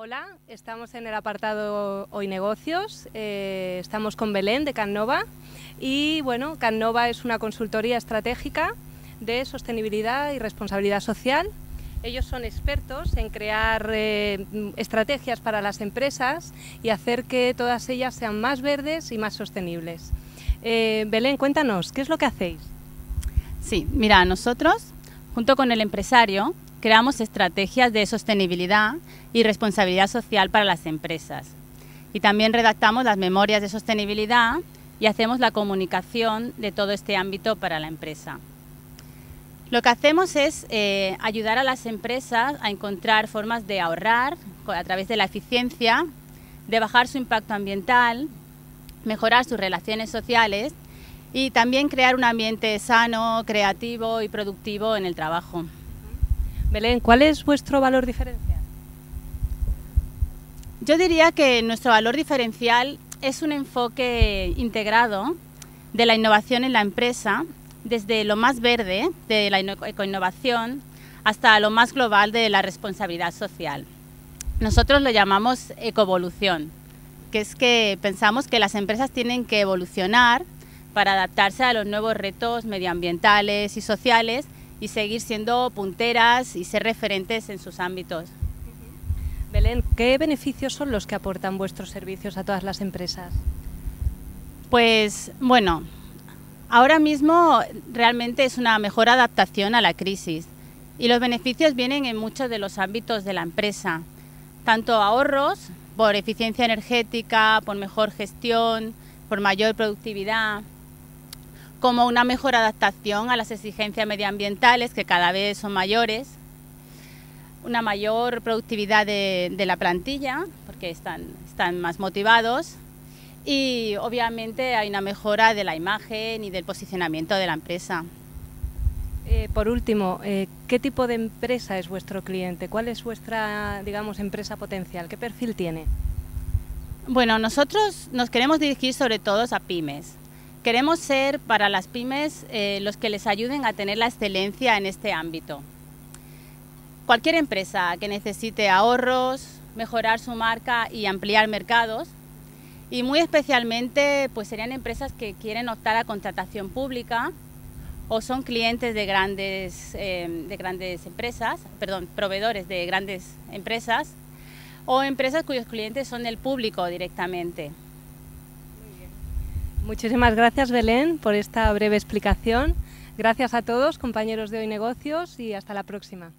Hola, estamos en el apartado Hoy Negocios, eh, estamos con Belén de Cannova y bueno, Cannova es una consultoría estratégica de sostenibilidad y responsabilidad social. Ellos son expertos en crear eh, estrategias para las empresas y hacer que todas ellas sean más verdes y más sostenibles. Eh, Belén, cuéntanos, ¿qué es lo que hacéis? Sí, mira, nosotros, junto con el empresario, creamos estrategias de sostenibilidad y responsabilidad social para las empresas. Y también redactamos las memorias de sostenibilidad y hacemos la comunicación de todo este ámbito para la empresa. Lo que hacemos es eh, ayudar a las empresas a encontrar formas de ahorrar a través de la eficiencia, de bajar su impacto ambiental, mejorar sus relaciones sociales y también crear un ambiente sano, creativo y productivo en el trabajo. Belén, ¿cuál es vuestro valor diferencial? Yo diría que nuestro valor diferencial es un enfoque integrado de la innovación en la empresa, desde lo más verde de la ecoinnovación hasta lo más global de la responsabilidad social. Nosotros lo llamamos ecovolución, que es que pensamos que las empresas tienen que evolucionar para adaptarse a los nuevos retos medioambientales y sociales y seguir siendo punteras y ser referentes en sus ámbitos. Belén, ¿qué beneficios son los que aportan vuestros servicios a todas las empresas? Pues bueno, ahora mismo realmente es una mejor adaptación a la crisis y los beneficios vienen en muchos de los ámbitos de la empresa, tanto ahorros por eficiencia energética, por mejor gestión, por mayor productividad, como una mejor adaptación a las exigencias medioambientales que cada vez son mayores, una mayor productividad de, la plantilla porque están, están más motivados y obviamente hay una mejora de la imagen y del posicionamiento de la empresa. Eh, por último, eh, ¿qué tipo de empresa es vuestro cliente? ¿Cuál es vuestra, digamos, empresa potencial? ¿Qué perfil tiene? Bueno, nosotros nos queremos dirigir sobre todo a pymes, Queremos ser para las pymes eh, los que les ayuden a tener la excelencia en este ámbito. Cualquier empresa que necesite ahorros, mejorar su marca y ampliar mercados, y muy especialmente pues serían empresas que quieren optar a contratación pública o son clientes de grandes, eh, de grandes empresas, perdón, proveedores de grandes empresas o empresas cuyos clientes son el público directamente. Muchísimas gracias Belén por esta breve explicación. Gracias a todos, compañeros de Hoy Negocios, y hasta la próxima.